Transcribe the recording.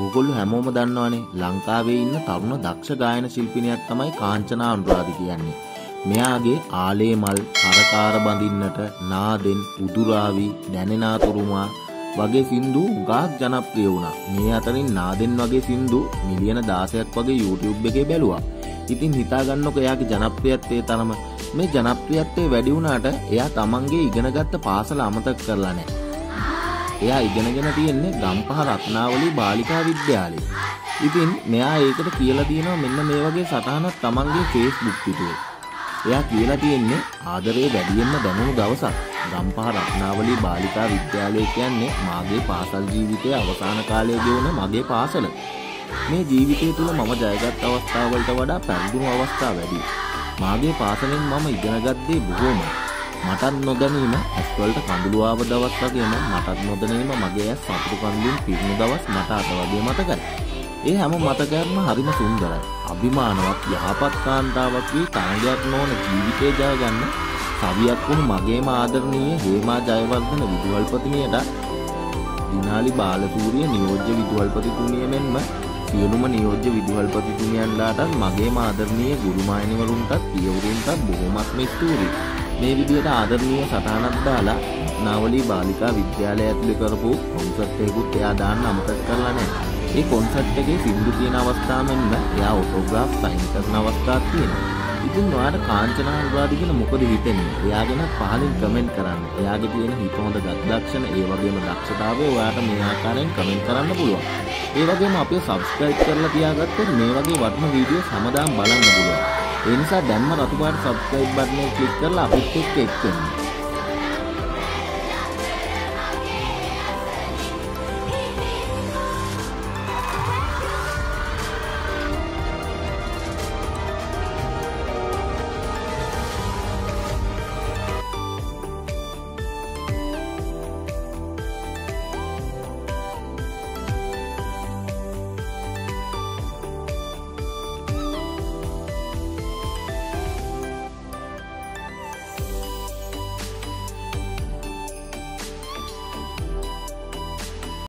ඕගොල්ලෝ හැමෝම දන්නවනේ ලංකාවේ ඉන්න තරුණ දක්ෂ ගායන ශිල්පිනියක් තමයි කාංචනා අනුරාධි කියන්නේ. මෙයාගේ ආලේ මල් කරකාර බඳින්නට නාදෙන් උදුරාවි දැනෙනාතුරුමා වගේ සින්දු ගාක් ජනප්‍රිය වුණා. මේ අතරින් නාදෙන් වගේ සින්දු මිලියන 16ක් වගේ YouTube එකේ බැලුවා. ඉතින් හිතාගන්නකො එයාගේ ජනප්‍රියත්වයේ තරම මේ ජනප්‍රියත්වයේ වැඩි වුණාට එයා තමන්ගේ ඉගෙනගත්ත පාසල අමතක කරලා නැහැ. එයා ඉගෙනගෙන තියෙන්නේ ගම්පහ රත්නාවලී බාලිකා විද්‍යාලයේ. ඉතින් මෙයා ඒකට කියලා තියෙනවා මෙන්න මේ වගේ සටහනක් තමන්ගේ Facebook පිටුවේ. එයා කියලා තියෙන්නේ ආදරේ වැඩියෙන්ම දැනුණු දවසක්. ගම්පහ රත්නාවලී බාලිකා විද්‍යාලය කියන්නේ මාගේ පාසල් ජීවිතයේ අවසාන කාලයේ ගෙවුන මගේ පාසල. මේ ජීවිතය තුළ මම ජයගත් අවස්ථාවලට වඩා පැරදුණු අවස්ථා වැඩි. මාගේ පාසලෙන් මම ඉගෙනගත් දේ බොහෝමයි. මටත් නොදැනීම ඇස්වලට කඳුළු ආව දවස් වගේම මටත් නොදැනීම මගේ ඇස් සතුටු කඳුළුන් පිරුණු දවස් මට අද වගේ මතකයි. ඒ හැම මතකයක්ම හරිම සුන්දරයි. අභිමානවත් යහපත් කාන්තාවක් වී තරඟයක් නොවන ජීවිතය ජය ගන්න කවියක් වුණු මගේම ආදරණීය හේමා ජයවර්ධන විදුහල්පතිනියට දිනාලි බාලසූරිය නියෝජ්‍ය විදුහල්පතිතුමිය මෙන්ම සියලුම නියෝජ්‍ය විදුහල්පතිතුමියන්ලාටත් මගේම ආදරණීය ගුරුමායනිවරුන්ටත් පියවරුන්ටත් බොහොමත්ම ස්තුතියි. මේ විදිහට ආදරණීය සටහනක් දාලා නාවලී බාලිකා විද්‍යාලය ඇතුලේ කරපු කොන්සර්ට් එකකුත් එයා දාන්න අමතක කරලා නැහැ. ඒ කොන්සර්ට් එකේ සින්දු තියෙන අවස්ථාව මෙන්ම එයා ඔටෝග්‍රාෆ් සයින් කරන අවස්ථාවක් තියෙනවා. ඉතින් ඔයාට කාංචනා අනුරාධ කියන මොකද හිතෙන්නේ? එයා ගැන පහලින් කමෙන්ට් කරන්න. එයාගේ තියෙන හිත හොඳ ගත්ලක්ෂණ ඒ වගේම දක්ෂතාවය ඔයාට මේ ආකාරයෙන් කමෙන්ට් කරන්න පුළුවන්. ඒ වගේම අපිව සබස්ක්‍රයිබ් කරලා තියාගත්තොත් මේ වගේ වටින වීඩියෝ හැමදාම බලන්න පුළුවන්. ඒ නිසා දැන්ම රතු පාට සබස්ක්‍රයිබ් බටන් එක ක්ලික් කරලා අපිත් එක්ක එක්ක වෙන්න.